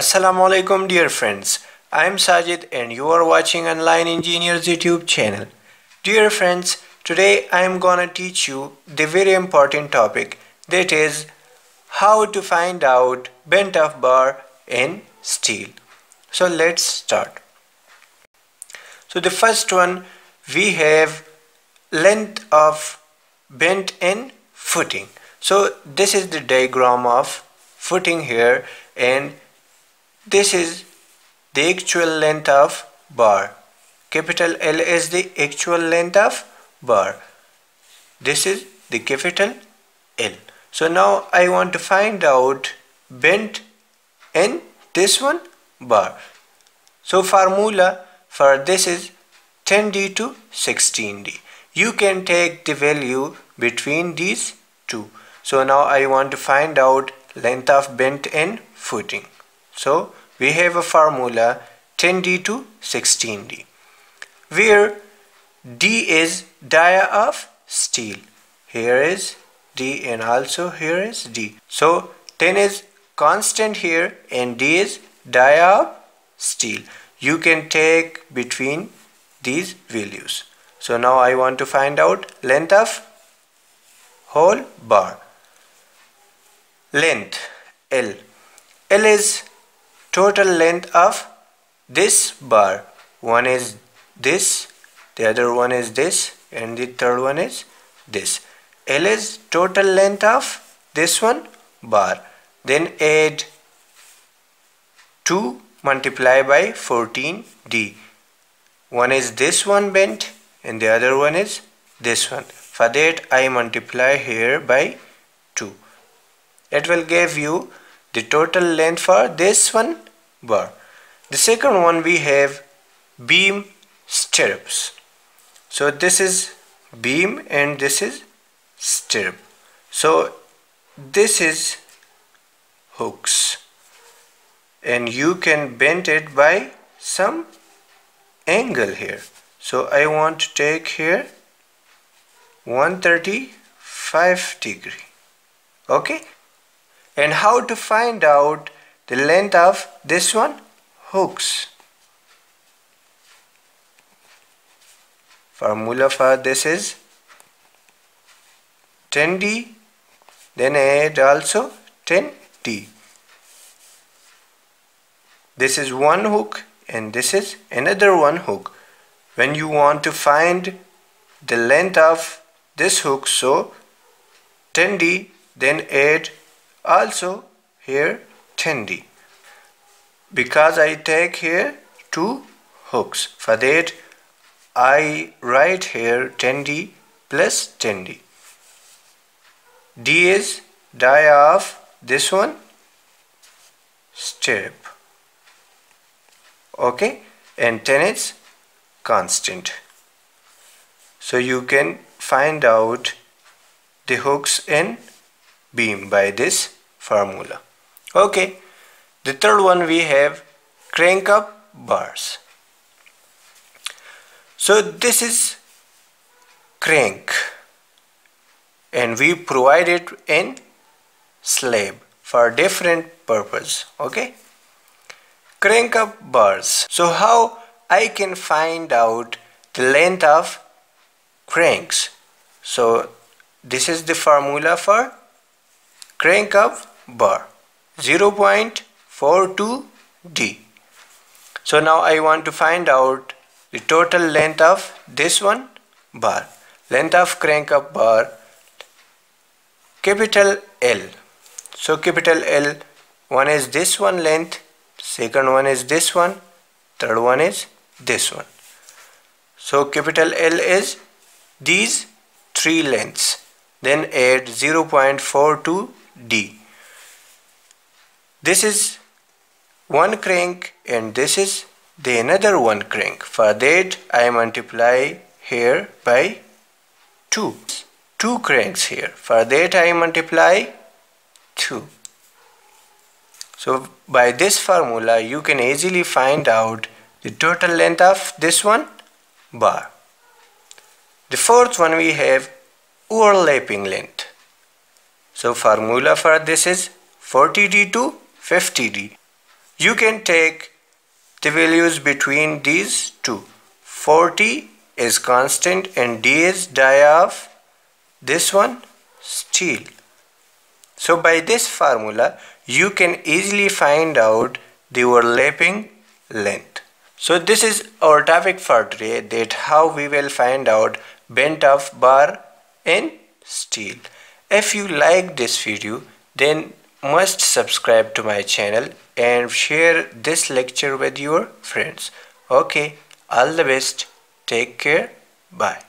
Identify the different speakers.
Speaker 1: Assalamu alaikum dear friends. I am Sajid and you are watching Online Engineers YouTube channel. Dear friends, today I am gonna teach you the very important topic that is how to find out bent up bar in steel. So let's start. So the first one we have length of bent in footing. So this is the diagram of footing here and this is the actual length of bar. Capital L is the actual length of bar. This is the capital L. So now I want to find out bent in this one bar. So formula for this is 10D to 16D. You can take the value between these two. So now I want to find out length of bent in footing. So we have a formula 10d to 16d where d is dia of steel here is d and also here is d. So 10 is constant here and d is dia of steel. You can take between these values. So now I want to find out length of whole bar. Length L. L is total length of this bar. One is this the other one is this and the third one is this. L is total length of this one bar. Then add 2 multiply by 14d one is this one bent and the other one is this one. For that I multiply here by 2 it will give you the total length for this one bar. The second one we have beam stirrups. So this is beam and this is stirrup. So this is hooks and you can bend it by some angle here. So I want to take here 135 degree. Okay and how to find out the length of this one? Hooks. Formula for this is 10d then add also 10d this is one hook and this is another one hook. When you want to find the length of this hook so 10d then add also here 10d because I take here two hooks. For that I write here 10d plus 10d d is dia of this one step. Okay? And 10 is constant. So you can find out the hooks in beam by this formula. Okay, the third one we have crank up bars. So this is crank and we provide it in slab for different purpose okay crank up bars so how I can find out the length of cranks so this is the formula for crank up bar 0.42D. So now I want to find out the total length of this one bar. Length of crank up bar capital L. So capital L one is this one length, second one is this one, third one is this one. So capital L is these three lengths. Then add 0.42 D. This is one crank and this is the another one crank. For that I multiply here by 2. 2 cranks here. For that I multiply 2. So by this formula you can easily find out the total length of this one bar. The fourth one we have overlapping length. So formula for this is 40D to 50D. You can take the values between these two. 40 is constant and D is dia of this one steel. So by this formula you can easily find out the overlapping length. So this is our topic for today that how we will find out bent up bar in steel. If you like this video then must subscribe to my channel and share this lecture with your friends. Okay, all the best. Take care. Bye.